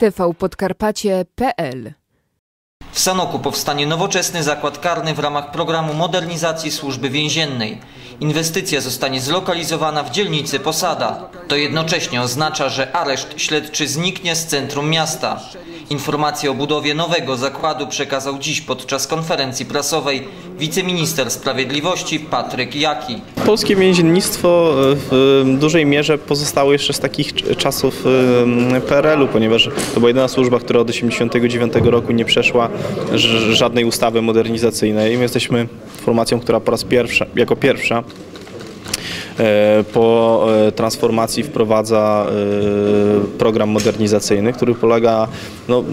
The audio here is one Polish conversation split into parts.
tvpodkarpacie.pl W Sanoku powstanie nowoczesny zakład karny w ramach programu modernizacji służby więziennej. Inwestycja zostanie zlokalizowana w dzielnicy Posada. To jednocześnie oznacza, że areszt śledczy zniknie z centrum miasta. Informację o budowie nowego zakładu przekazał dziś podczas konferencji prasowej wiceminister sprawiedliwości Patryk Jaki. Polskie więziennictwo w dużej mierze pozostało jeszcze z takich czasów PRL-u, ponieważ to była jedyna służba, która od 1989 roku nie przeszła żadnej ustawy modernizacyjnej. My jesteśmy formacją, która po raz pierwszy, jako pierwsza po e, transformacji wprowadza e, program modernizacyjny, który polega, no,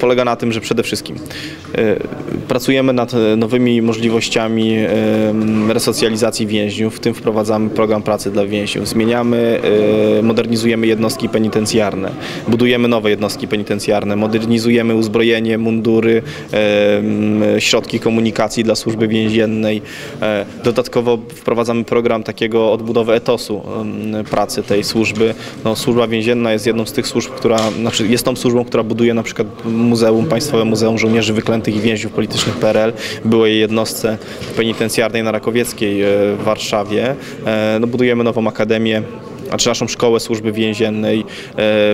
polega na tym, że przede wszystkim pracujemy nad nowymi możliwościami resocjalizacji więźniów, w tym wprowadzamy program pracy dla więźniów. Zmieniamy, modernizujemy jednostki penitencjarne, budujemy nowe jednostki penitencjarne, modernizujemy uzbrojenie, mundury, środki komunikacji dla służby więziennej. Dodatkowo wprowadzamy program takiego odbudowy etosu pracy tej służby. No, służba więzienna jest jedną z tych służb, która, znaczy jest tą służbą, która buduje na przykład Muzeum, Państwowe Muzeum Żołnierzy Wyklętych i Więźniów Politycznych PRL, byłej jednostce penitencjarnej na Rakowieckiej e, w Warszawie. E, no, budujemy nową akademię znaczy naszą szkołę służby więziennej. E,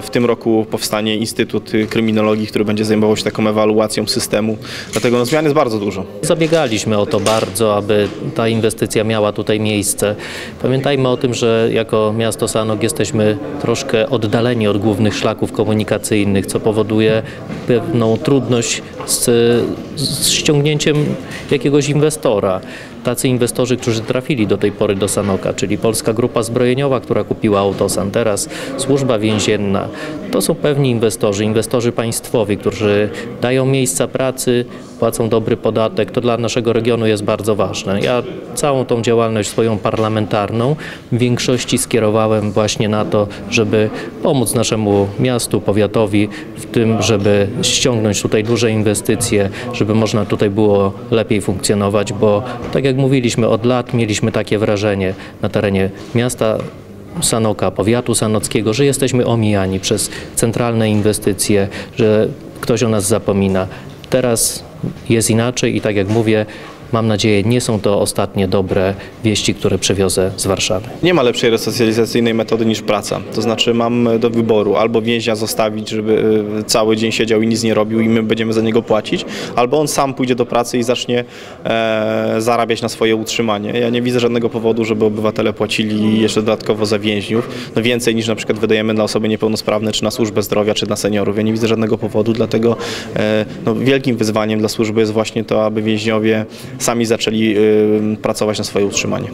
w tym roku powstanie Instytut Kryminologii, który będzie zajmował się taką ewaluacją systemu. Dlatego no, zmian jest bardzo dużo. Zabiegaliśmy o to bardzo, aby ta inwestycja miała tutaj miejsce. Pamiętajmy o tym, że jako miasto Sanok jesteśmy troszkę oddaleni od głównych szlaków komunikacyjnych, co powoduje pewną trudność z, z ściągnięciem jakiegoś inwestora tacy inwestorzy, którzy trafili do tej pory do Sanoka, czyli Polska Grupa Zbrojeniowa, która kupiła Autosan, teraz Służba Więzienna. To są pewni inwestorzy, inwestorzy państwowi, którzy dają miejsca pracy, płacą dobry podatek. To dla naszego regionu jest bardzo ważne. Ja całą tą działalność swoją parlamentarną w większości skierowałem właśnie na to, żeby pomóc naszemu miastu, powiatowi w tym, żeby ściągnąć tutaj duże inwestycje, żeby można tutaj było lepiej funkcjonować, bo tak jak mówiliśmy od lat, mieliśmy takie wrażenie na terenie miasta Sanoka, powiatu sanockiego, że jesteśmy omijani przez centralne inwestycje, że ktoś o nas zapomina. Teraz jest inaczej i tak jak mówię, Mam nadzieję, nie są to ostatnie dobre wieści, które przewiozę z Warszawy. Nie ma lepszej resocjalizacyjnej metody niż praca. To znaczy mam do wyboru albo więźnia zostawić, żeby e, cały dzień siedział i nic nie robił i my będziemy za niego płacić, albo on sam pójdzie do pracy i zacznie e, zarabiać na swoje utrzymanie. Ja nie widzę żadnego powodu, żeby obywatele płacili jeszcze dodatkowo za więźniów. No więcej niż na przykład wydajemy na osoby niepełnosprawne, czy na służbę zdrowia, czy na seniorów. Ja nie widzę żadnego powodu, dlatego e, no, wielkim wyzwaniem dla służby jest właśnie to, aby więźniowie sami zaczęli y, pracować na swoje utrzymanie.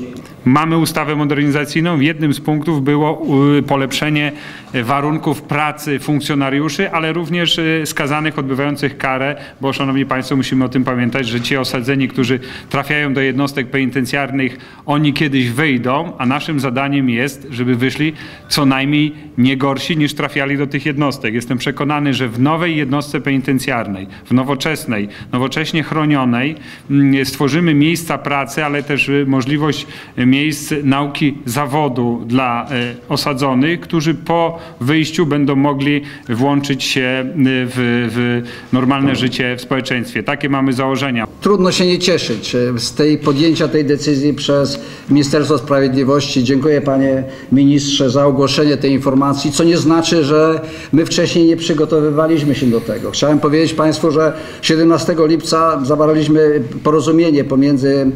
Mamy ustawę modernizacyjną. Jednym z punktów było y, polepszenie warunków pracy funkcjonariuszy, ale również y, skazanych odbywających karę, bo szanowni państwo musimy o tym pamiętać, że ci osadzeni, którzy trafiają do jednostek penitencjarnych, oni kiedyś wyjdą, a naszym zadaniem jest, żeby wyszli co najmniej nie gorsi niż trafiali do tych jednostek. Jestem przekonany, że w nowej jednostce penitencjarnej, w nowoczesnej, nowocześnie chronionej mm, stworzymy miejsca pracy, ale też y, możliwość miejsc nauki zawodu dla e, osadzonych, którzy po wyjściu będą mogli włączyć się e, w, w normalne życie w społeczeństwie. Takie mamy założenia. Trudno się nie cieszyć e, z tej podjęcia tej decyzji przez Ministerstwo Sprawiedliwości. Dziękuję panie ministrze za ogłoszenie tej informacji, co nie znaczy, że my wcześniej nie przygotowywaliśmy się do tego. Chciałem powiedzieć państwu, że 17 lipca zawarliśmy porozumienie pomiędzy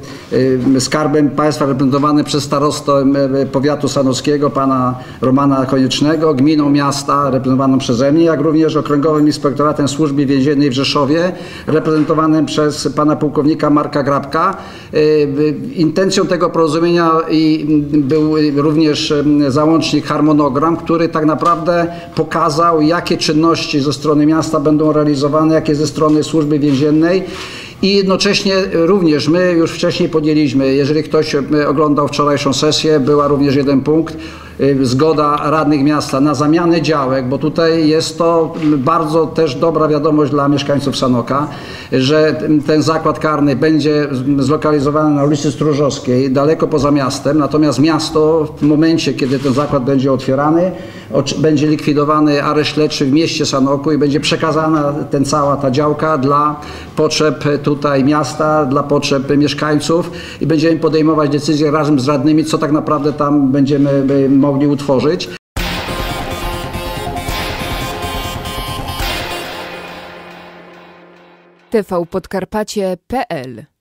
Skarbem Państwa przez starostę powiatu sanockiego, pana Romana Koniecznego, gminą miasta reprezentowaną przeze mnie, jak również Okręgowym Inspektoratem Służby Więziennej w Rzeszowie, reprezentowanym przez pana pułkownika Marka Grabka. E, intencją tego porozumienia był również załącznik harmonogram, który tak naprawdę pokazał, jakie czynności ze strony miasta będą realizowane, jakie ze strony służby więziennej i jednocześnie również my już wcześniej podjęliśmy, jeżeli ktoś e, oglądał wczorajszą sesję, była również jeden punkt, zgoda radnych miasta na zamianę działek, bo tutaj jest to bardzo też dobra wiadomość dla mieszkańców Sanoka, że ten zakład karny będzie zlokalizowany na ulicy Stróżowskiej, daleko poza miastem, natomiast miasto w momencie, kiedy ten zakład będzie otwierany, będzie likwidowany areszt śledczy w mieście Sanoku i będzie przekazana ten cała ta działka dla potrzeb tutaj miasta, dla potrzeb mieszkańców i będziemy podejmować decyzje razem z radnymi, co tak naprawdę tam będziemy mogli utworzyć. tvpodkarpacie.pl